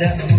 cara